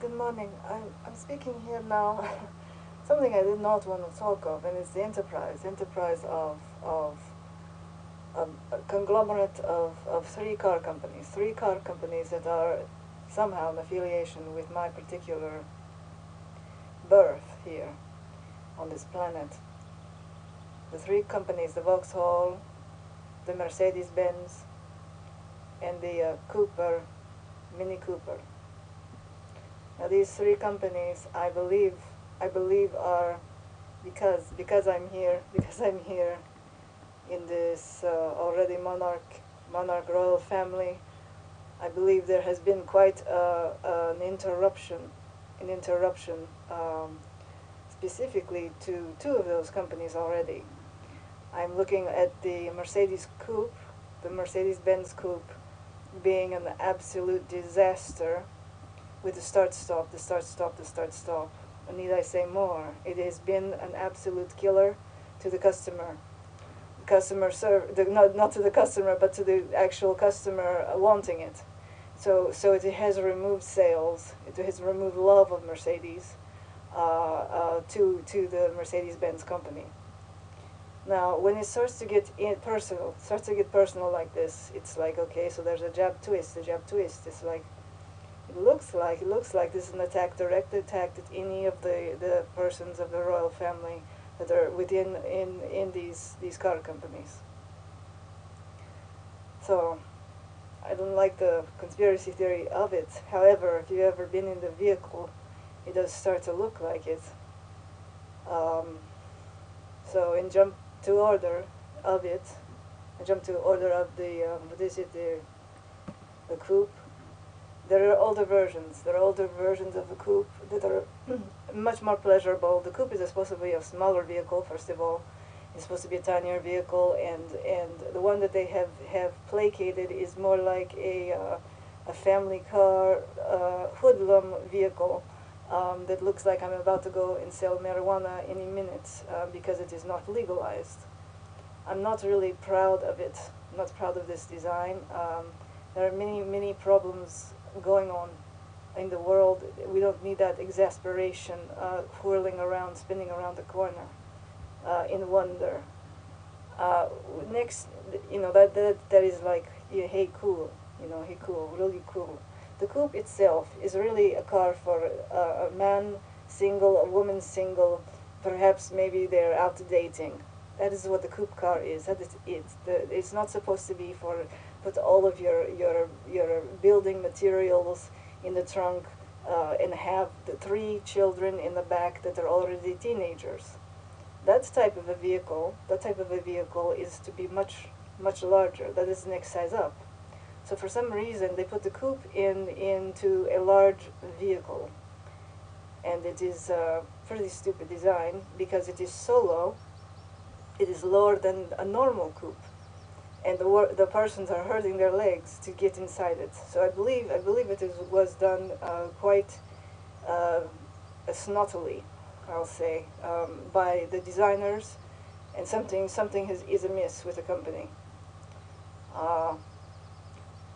Good morning. I'm, I'm speaking here now. Something I did not want to talk of, and it's the enterprise. Enterprise of, of um, a conglomerate of, of three car companies. Three car companies that are somehow in affiliation with my particular birth here on this planet. The three companies, the Vauxhall, the Mercedes-Benz, and the uh, Cooper, Mini Cooper. Now these three companies, I believe, I believe are because because I'm here because I'm here in this uh, already monarch monarch royal family. I believe there has been quite an interruption, an interruption um, specifically to two of those companies already. I'm looking at the Mercedes Coupe, the Mercedes-Benz Coupe, being an absolute disaster with the start-stop, the start-stop, the start-stop. Need I say more? It has been an absolute killer to the customer. The customer serve, the, not, not to the customer, but to the actual customer wanting it. So, so it has removed sales. It has removed love of Mercedes uh, uh, to to the Mercedes-Benz company. Now, when it starts to get personal, starts to get personal like this, it's like okay, so there's a jab twist, a jab twist. It's like it looks like it looks like this is an attack, direct attack at any of the the persons of the royal family that are within in in these these car companies. So, I don't like the conspiracy theory of it. However, if you've ever been in the vehicle, it does start to look like it. Um, so, in jump to order of it, I jump to order of the um, what is it the the coupe there are older versions. There are older versions of the coupe that are much more pleasurable. The coupe is supposed to be a smaller vehicle, first of all. It's supposed to be a tinier vehicle, and, and the one that they have, have placated is more like a, uh, a family car uh, hoodlum vehicle um, that looks like I'm about to go and sell marijuana any minute uh, because it is not legalized. I'm not really proud of it. I'm not proud of this design. Um, there are many, many problems going on in the world. We don't need that exasperation uh, whirling around, spinning around the corner uh, in wonder. Uh, next, you know, that, that, that is like, hey, cool, you know, hey, cool, really cool. The coupe itself is really a car for uh, a man single, a woman single, perhaps maybe they're out dating. That is what the coupe car is. That is it. The, it's not supposed to be for put all of your your your building materials in the trunk uh, and have the three children in the back that are already teenagers. That type of a vehicle, that type of a vehicle is to be much much larger. That is next size up. So for some reason they put the coupe in into a large vehicle, and it is a pretty stupid design because it is so low. It is lower than a normal coupe and the, the persons are hurting their legs to get inside it. So I believe I believe it is, was done uh, quite uh, snottily, I'll say, um, by the designers, and something something is, is amiss with the company. Uh,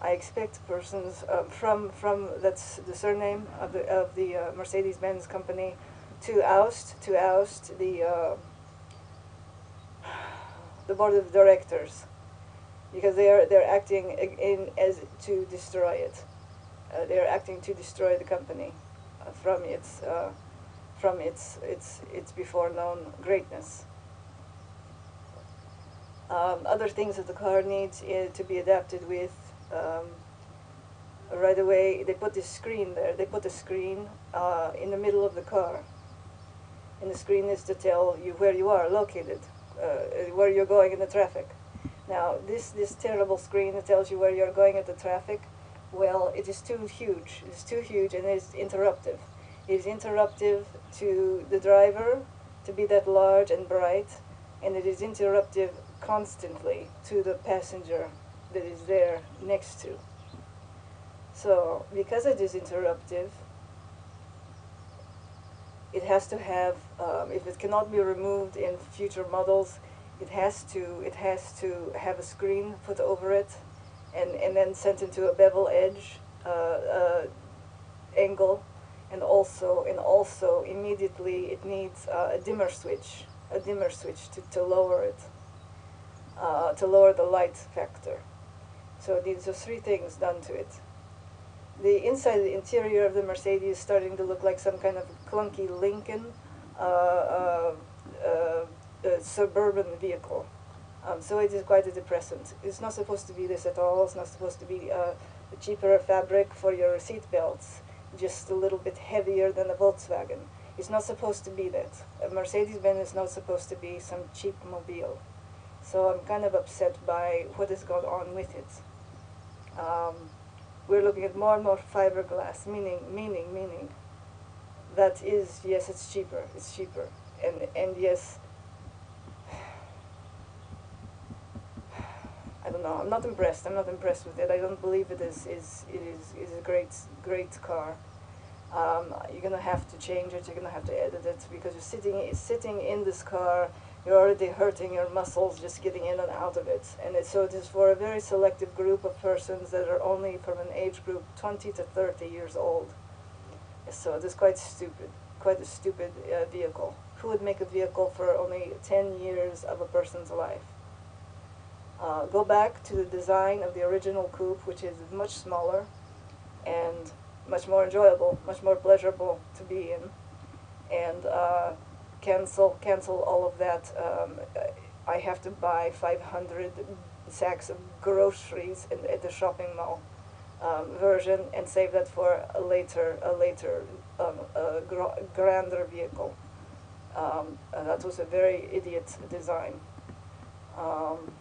I expect persons uh, from from that's the surname of the of the uh, Mercedes-Benz company to oust to oust the uh, the board of directors because they are they're acting in as to destroy it. Uh, they're acting to destroy the company uh, from its uh, from its its its before known greatness. Um, other things that the car needs to be adapted with. Um, right away, they put this screen there. They put a screen uh, in the middle of the car, and the screen is to tell you where you are located, uh, where you're going in the traffic. Now, this, this terrible screen that tells you where you're going at the traffic, well, it is too huge. It is too huge and it is interruptive. It is interruptive to the driver to be that large and bright, and it is interruptive constantly to the passenger that is there next to. So, because it is interruptive, it has to have, um, if it cannot be removed in future models, it has to it has to have a screen put over it and and then sent into a bevel edge uh, uh, angle and also and also immediately it needs uh, a dimmer switch, a dimmer switch to, to lower it, uh, to lower the light factor. So these are three things done to it. The inside, the interior of the Mercedes is starting to look like some kind of clunky Lincoln uh, suburban vehicle. Um, so it is quite a depressant. It's not supposed to be this at all. It's not supposed to be uh, a cheaper fabric for your seat belts, just a little bit heavier than a Volkswagen. It's not supposed to be that. A Mercedes-Benz is not supposed to be some cheap mobile. So I'm kind of upset by what has gone on with it. Um, we're looking at more and more fiberglass, meaning, meaning, meaning. That is, yes, it's cheaper. It's cheaper, and and yes, I don't know. I'm not impressed. I'm not impressed with it. I don't believe it is is it is is a great great car. Um, you're gonna have to change it. You're gonna have to edit it because you're sitting sitting in this car. You're already hurting your muscles just getting in and out of it. And it, so it is for a very selective group of persons that are only from an age group 20 to 30 years old. So it is quite stupid, quite a stupid uh, vehicle. Who would make a vehicle for only 10 years of a person's life? Uh, go back to the design of the original coupe, which is much smaller and much more enjoyable, much more pleasurable to be in, and uh, cancel cancel all of that. Um, I have to buy 500 sacks of groceries in, at the shopping mall um, version and save that for a later a later um, a gr- grander vehicle. Um, that was a very idiot design. Um,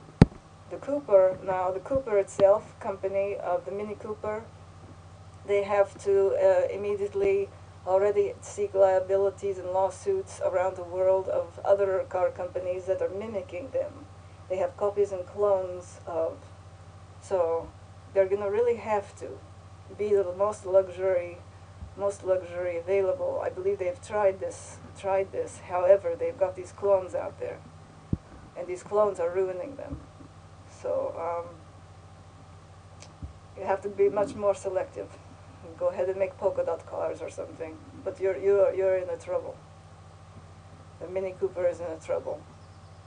the Cooper, now the Cooper itself, company of the Mini Cooper, they have to uh, immediately already seek liabilities and lawsuits around the world of other car companies that are mimicking them. They have copies and clones of, so they're gonna really have to be the most luxury, most luxury available. I believe they've tried this, tried this. However, they've got these clones out there, and these clones are ruining them. So um, you have to be much more selective. Go ahead and make polka dot cars or something, but you're you're you're in a trouble. The Mini Cooper is in a trouble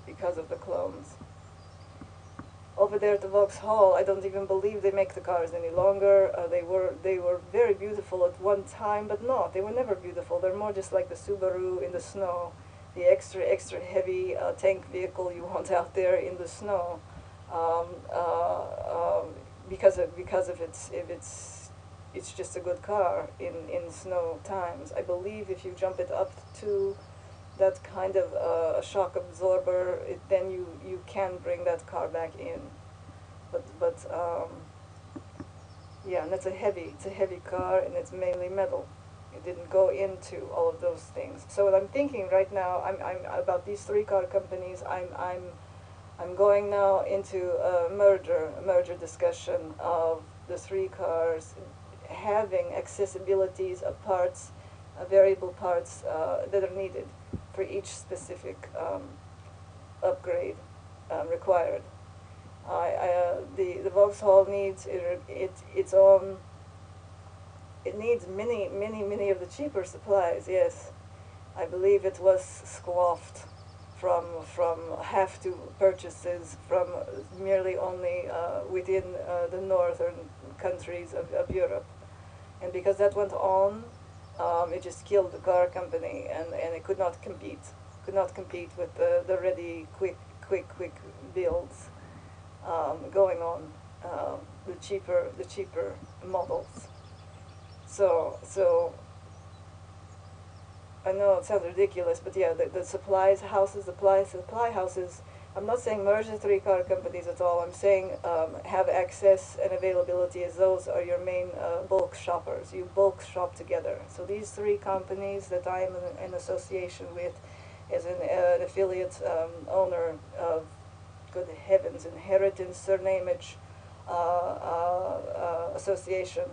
because of the clones. Over there at the Vauxhall, I don't even believe they make the cars any longer. Uh, they were they were very beautiful at one time, but no, they were never beautiful. They're more just like the Subaru in the snow, the extra extra heavy uh, tank vehicle you want out there in the snow um, uh, um, because of because of its if it's it's just a good car in in snow times. I believe if you jump it up to that kind of uh, shock absorber, it, then you you can bring that car back in. But but um, yeah, and it's a heavy it's a heavy car and it's mainly metal. It didn't go into all of those things. So what I'm thinking right now, I'm I'm about these three car companies. I'm I'm I'm going now into a merger, a merger discussion of the three cars having accessibilities of parts, uh, variable parts uh, that are needed for each specific um, upgrade um, required. I, I, uh, the, the Vauxhall needs it, it, its own, it needs many, many, many of the cheaper supplies, yes. I believe it was squashed from from have to purchases from merely only uh, within uh, the northern countries of, of Europe, and because that went on, um, it just killed the car company, and, and it could not compete, could not compete with the, the ready, quick, quick, quick builds um, going on, uh, the cheaper the cheaper models. So so I know it sounds ridiculous, but yeah, the, the supplies houses, supply supply houses. I'm not saying merge the three car companies at all. I'm saying um, have access and availability as those are your main uh, bulk shoppers. You bulk shop together. So these three companies that I am in, in association with, as an, uh, an affiliate um, owner of, good heavens, Inheritance Surnameage uh, uh, uh Association,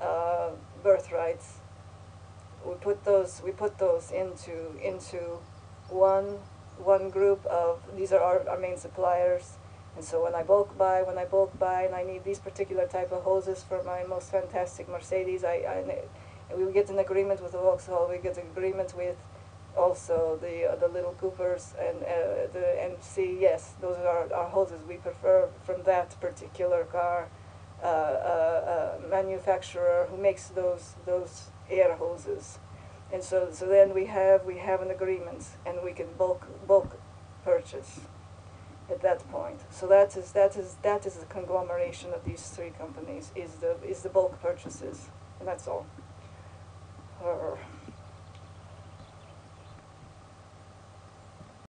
uh, Birthrights we put those we put those into into one one group of these are our, our main suppliers. And so when I bulk buy when I bulk buy and I need these particular type of hoses for my most fantastic Mercedes I, I we get an agreement with the Vauxhall, we get an agreement with also the, uh, the Little Coopers and, uh, the MC, yes, those are our, our hoses, we prefer from that particular car, uh, uh, uh, manufacturer who makes those, those air hoses. And so, so then we have, we have an agreement and we can bulk, bulk purchase at that point. So that is, that is, that is the conglomeration of these three companies, is the, is the bulk purchases, and that's all. Uh,